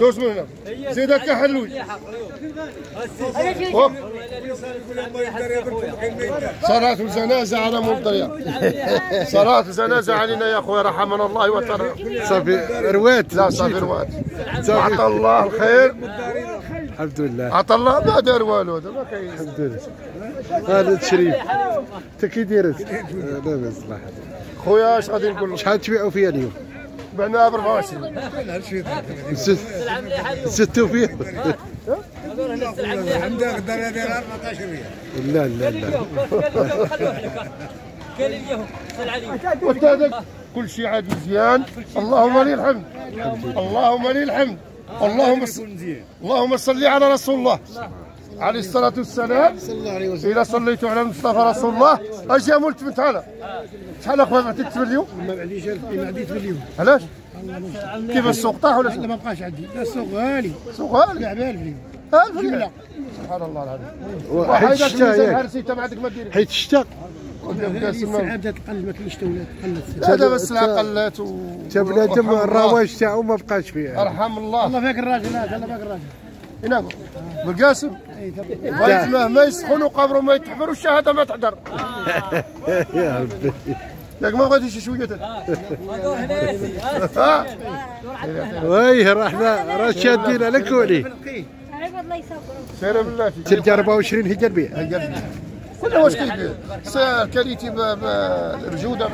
دوز من هنا زيدك كحلوج هوب. صلاة الجنازة على مبطية صلاة الجنازة علينا يا أخويا رحمنا الله وترى. صافي روات لا صافي رواد. عطى الله الخير. الحمد لله. عطى الله ما دار والو هذا ما كاين. الحمد لله. هذا تشريف انت كي داير لاباس الله يحفظك. خويا اش غادي نقول لك؟ شحال تبيعوا فيها اليوم؟ بعناها ب 24 زدت- زدتوا فيها عندك الدرجه ديال 14 ريال لا. لا لا كل شيء عاد مزيان. اللهم لي الحمد. اللهم لي الحمد. اللهم. اللهم صل على رسول الله. عليه الصلاة والسلام. صلى الله عليه وسلم إذا صليت على المصطفى رسول الله أجي مولت من تعالى شحال أخويا بعتي اليوم؟ ما عنديش ما عنديش مليون علاش؟ كيف السوق طاح ولا لا؟ ما بقاش عندي. لا السوق غالي. السوق غالي. كاع بالي ألف ريال سبحان الله العظيم. حيت الشتاء. ما عندك ما دير حيت الشتاء. السلعه بدات تقل ما كاينش تولات قلت لا دابا السلعة قلات و تا بنادم. الرواج تاعو ما بقاش فيه أرحم الله. الله فاك الراجل هذا الله فاك الراجل. هنا بالقاسم. مهما يسخن وقبره ما يتحفر والشهاده ما تحضر. يا ربي. ياك ما بغيتيش شوية. ها؟ ويه رحنا راه شادين عليك ولي عيب الله يصبرك سير بالله تلقى 24 هي البيع كل واش كيدير سير كاليتي الجودة.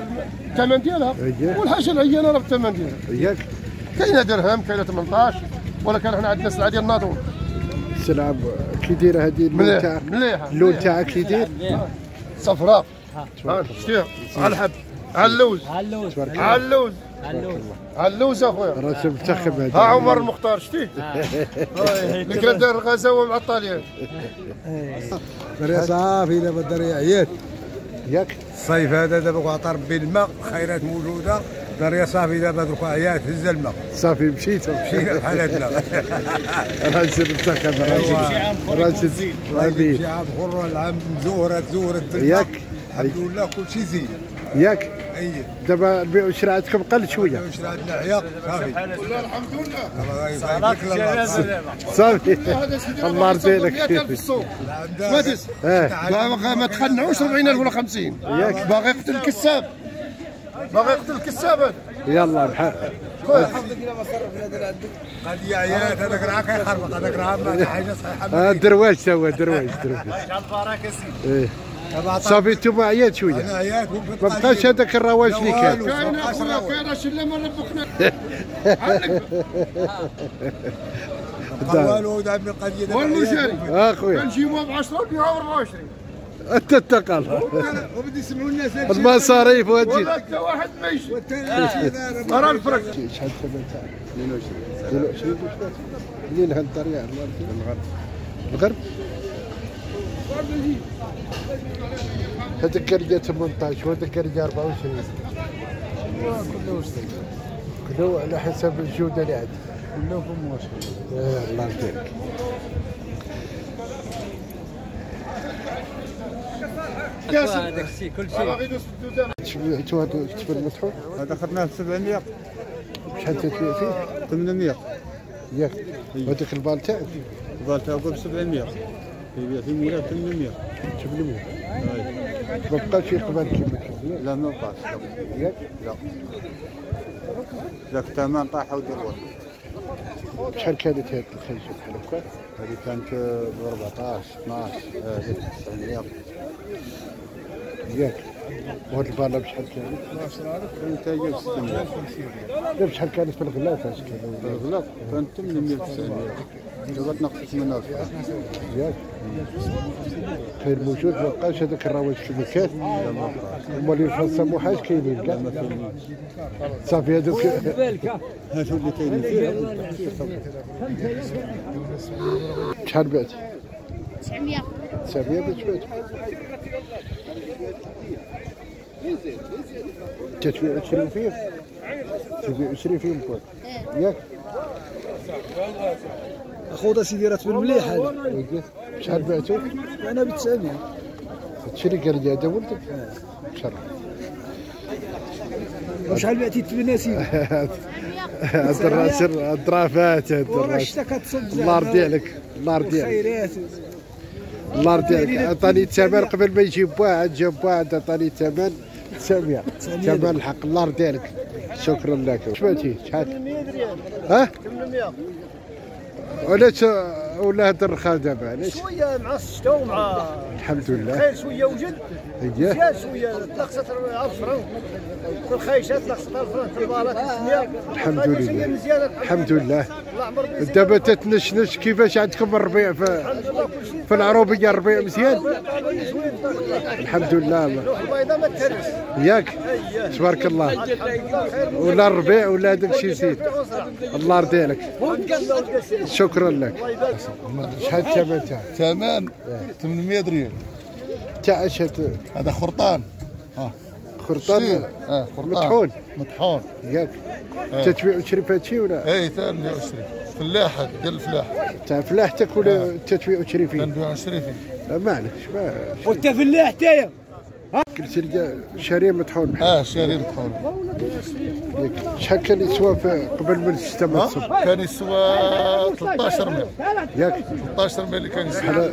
بالثمن ديالها. أييه. والحاجة العيانة راه بالثمن ديالها. ياك كاينة درهم كاينة 18 ولا كان حنا عندنا سلعة ديال الناظور السلعه كي دايره هذه اللون مليح تاع مليح اللون تاعها كي داير صفراء ها شتيها على الحب على اللوز علوز على اللوز علوز على اللوز اخويا. راه ها هذا. عمر المختار شتيه اللي كان دار الغزاوه مع الطاليان دريا صافي دابا دريا عيات ياك. الصيف هذا دابا عطى ربي الماء خيرات موجودة. دريا صافي دابا دوك عيات هز الماء. صافي مشيت مشينا بحالاتنا راجل مفتخم راجل راجل شي عام اخر العام مزوره تزورت ياك. الحمد لله كل شيء زين. ياك. أي. دابا البيع والشراء قل شوية. واش عندنا عياط صافي. الحمد لله. صافي. الله يرضي 100000 في لك السوق عندنا ما تخنعوش 40000 ولا 50 ياك. باغي يقتل الكساب. باغي يقتل الكساب هذا يلا بحال قضيه عيات هذاك راه كيخربق هذاك راه ما حاجة صحيحه آه درويش توا درويش درويش. إيه. صافي أنتم عيات شوية. أنا عيات ما بقاش هذاك الرواج اللي كان. كاين اخويا كاين شله ما ربكنا والو دعم القضية والمشاري. اخويا كنجيبوها ب 10 ونبيعوها ب 24 أنت التقال وبدي يسمعوا الناس المصاريف وهادشي ولا حتى واحد ما والثاني راه الفرق. شحال الثمن تاعها 22 22 منين هاد الطريقة الغرب الغرب هذاك كان جا 18 وهذاك كان جا 24 كله على حسب الجودة اللي عندك كلهم واش الله يبارك. هذاك الشيء كل شيء. هذا هذا اخذناه ب 700 شحال تبيع فيه؟ 800 ياك. وهذاك البال تاعك. قال تاكل ب 700 يبيع في مولاي ب 800 800 ما بقاش يقبل كيما لا ما بقاش. ياك. لا. ذاك الثمن طاح ودير شحال كانت هذه الخيشه بحال هكا هذه كانت ب 14 12 هذه 900 ياك. وهاد الباله بشحال كانت؟ انت جايب 600 لا بشحال كانت في الغلاف اش كانوا لا كانت 800 900 دابا تنقصت منها ياك. خير موجود ما بقاش هذاك الرواج كان هما اللي في كاينين؟ كاع صافي هذوك هاتوا اللي كاينين شحال بعت؟ 900 900 باش بعت. تتبيع 20 فيه تبيع 20 فيه مكون ياك خوضه سيدي راه تبان مليح هذا شحال بعتو؟ أنا ب 900 تشري كرجة هذا ولدك شرف وشحال بعتي تبان سيدي الدرافات كتصب الله يرضي عليك الله يرضي عليك. الله يرضي عليك. عطاني الثمن قبل ما يجيب واحد جاب واحد عطاني الثمن. 900 ثمن الحق. الله يرضي عليك. شكرا لك. شباتي شحال؟ 800 ريال ها؟ 800 علاش ولا الرخاء دابا علاش؟ شوية مع الشتا ومع الحمد لله. خير شوية وجد. اييه مزيان شوية تلقصت 1000 فرنك في الخيشات تلقصت 1000 فرنك في البالات 300 الحمد لله. الحمد لله. الله. دابا تتنشنش كيفاش عندكم الربيع في, في العروبية الربيع مزيان؟ زوين تبارك الله الحمد لله لوح البيضاء ما تهرس. ياك تبارك الله. ولا الربيع ولا داك الشيء زيد الله يرضي عليك مزيان شكرا لك. الله شحال الثمن تاعك ثمن 800 ريال. تاع اش هذا خرطان. خرطان؟ آه خرطان. مطحون. مطحون. ياك. تتبيع وتشري هادشي ولا؟ اي ثاني 120 فلاحة ديال الفلاح تاع فلاحتك ولا تتبيع وتشري فيه؟ كنبيع ونشري فيه لا معليش ما وانت فلاح حتايا. قلت لي شاريه مطحون. آه شاري مطحون. شحال كان يسوى قبل من الشتا ما تصب ها؟ كان يسوى 13 مليون. ياك. 13 مليون اللي كان يسوى.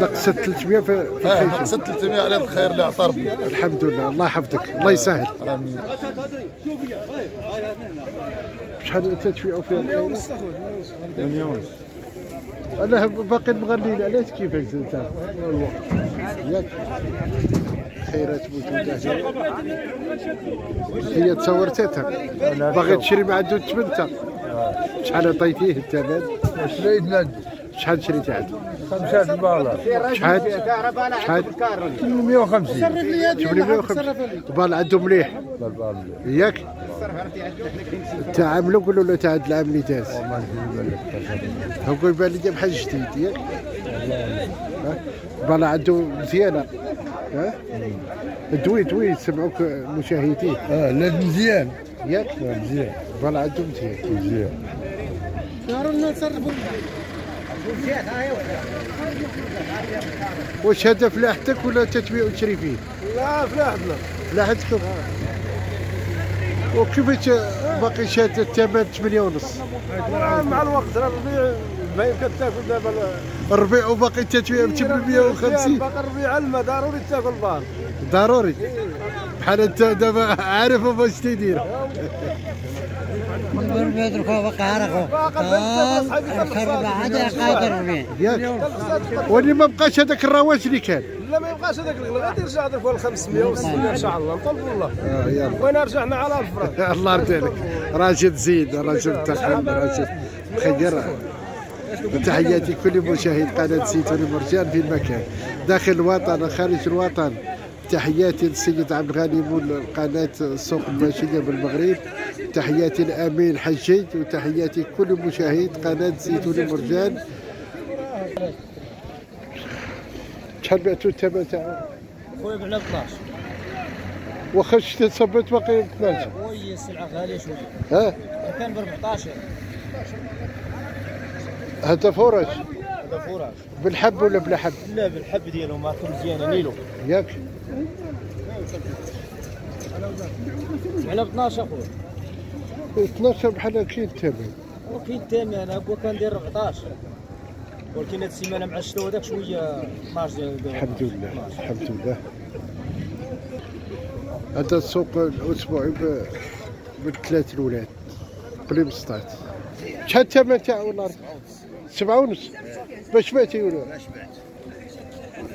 نقصت 300 في آه الخيشة نقصت 300 على الخير اللي عطى ربي الحمد لله الله يحفظك الله يسهل. آمين. شحال تدفعوا فيها؟ الخير؟ مليون أنا باقي مغنيين علاش كيفاش أنت؟ ياك. خيرات موجوده هي تصورتها باغي تشري ما عنده الثمن شحال عطيتيه الثمن شريت شحال شريتي عنده خمسة بالة شحال؟ شحال؟ 850 850 بال عنده مليح. ياك؟ تعاملوا قولوا له تاع هاد العام اللي داز. هو يبان لي بحال جديد ياك؟ ها؟ بال عنده مزيانه ها؟ دوي دوي سمعوك مشاهدين. آه لد مزيان. ياك؟ مزيان. بال عنده مزيان. مزيان واش هذا فلاحتك ولا تتبيع وتشري فيه؟ لا فلاح بلا فلاحتكم وكيفاش باقي شاد الثمن 8 ونص؟ مع الوقت راه الربيع ما يمكن تاكل دابا الربيع وباقي ب 850 باقي الربيع الماء ضروري تاكل بار. ضروري. بحال أنت دابا عارف باش تيدير ياك واللي ما بقاش هذاك الرواج اللي كان. لا ما يبقاش هذاك الغلا غادي يرجع فوق ال 500 و 600 إن شاء الله. نطلبوا الله آه وين رجعنا على 1000 فرنك الله يرضي عليك. راجل زين راجل تقل راجل خير تحياتي كل مشاهد قناة زيتون المرجان في المكان. داخل الوطن وخارج الوطن. تحياتي للسيد عبد الغني مول قناة السوق الماشية بالمغرب. تحياتي لأمين الحجي وتحياتي كل مشاهد قناة زيتون المرجان شحال بعتوا الثمن تاعو؟ خويا بعنا 12 واخا الشتا تصبت باقي 12 وي السلعة غالية شوية. ها؟ كان ب 14 هذا فرج بالحب ولا بلا حب؟ لا بالحب ديالهم ماكل مزيانة نيلو. ياك. ب 12 أخويا. 12 بحال كاين الثمن وكاين الثمن أنا هو كندير 14 ولكن هاد السيمانة مع الشتا هذاك شوية مارج ديال الحمد لله الحمد لله. هذا السوق الأسبوعي بالثلاث الاولاد قبل مسطات شحال الثمن تاعو؟ النهار سبعة ونص. باش بعتي ولا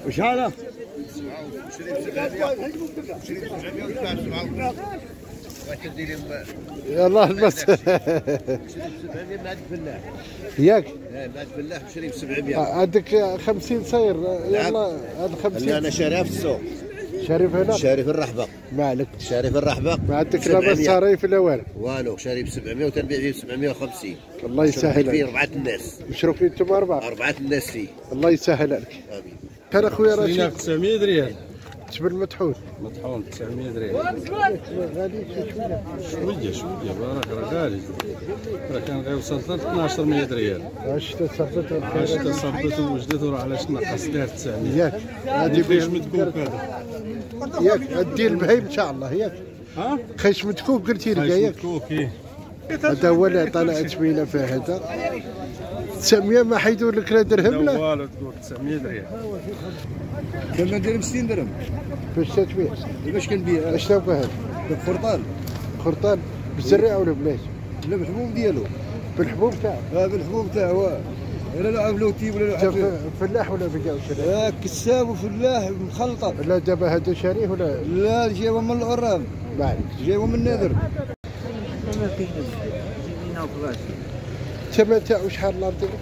وشحال يلا البس ياك. مات بالله بشري ب 700 عندك 50 صاير يلا هذا اللي 50 أنا شاريها في السوق. شريف هنا؟ شاري في الرحبة. ما عليك شاري في الرحبة. ما عندك لا مصاريف لا والو والو شاري ب 700 وتنبيع فيه ب 750 الله يسهل فيه عليك. أربعة الناس. مشروفين أنتم أربعة؟ أربعة الناس فيه. الله يسهل عليك. آمين. كان أخويا رشيد. 900 ريال. تبن مطحون مطحون 900 ريال غالي شوية شوية بارك راه غالي راه كان غيوصل حتى 1200 ريال اش تصبت عاش تصبت ووجدت وراه علاش نقص دار 900 ياك فيه باش مدكوك هذا. ياك دير البهيم إن شاء الله ياك. ها؟ خيش مدكوك قلتي لي ياك. مدكوك إيه. هذا هو اللي عطانا اثمنه في هذا 900 ما حيدوا لك لا درهم لا؟ والو تقول 900 ريال كان ب 60 درهم. باش تتبيع باش كنبيع؟ اش توقع هذا بالقرطان خرطان بالزريعه ولا بلاش؟ لا بالحبوب ديالو. بالحبوب تاعو. ها بالحبوب تاعو. لا لا تيب ولا لا فلاح ولا بقاو شري ها كساب وفلاح مخلطة. لا دابا هذا شاريه ولا؟ لا جايبه من العرام ما عليك. جايبه من النذر الثمن تاعو شحال الأرض ديالك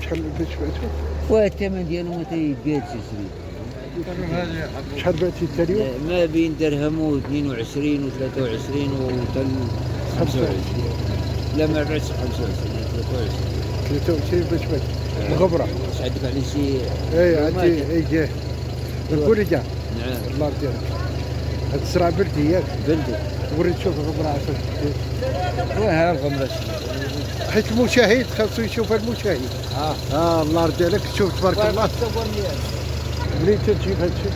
شحال باش بعتو والثمن ديالو ما تيقادش شحال بعتي انت اليوم ما بين درهم و 22 و 23 و 25 لا ما بعتش 25 23 23 باش بعت الغبره واش عندك على شي اي عندي اي جاه نقول كاع نعم الله ديالك هاد السرعه بلدي ياك بلدي وريت تشوف الغبره عشان وها الغمرة؟ حيت المشاهد خاصو يشوف المشاهد. آه. آه الله ديالك شوف تبارك الله. منين تجيب هاد الشيء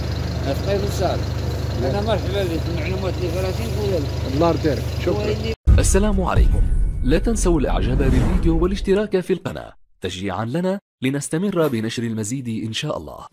في قيد الصاد. أنا مرحبا بك المعلومات اللي فراسي نقولها لك الله ديالك شوف. السلام عليكم. لا تنسوا الإعجاب بالفيديو والاشتراك في القناة. تشجيعا لنا لنستمر بنشر المزيد إن شاء الله.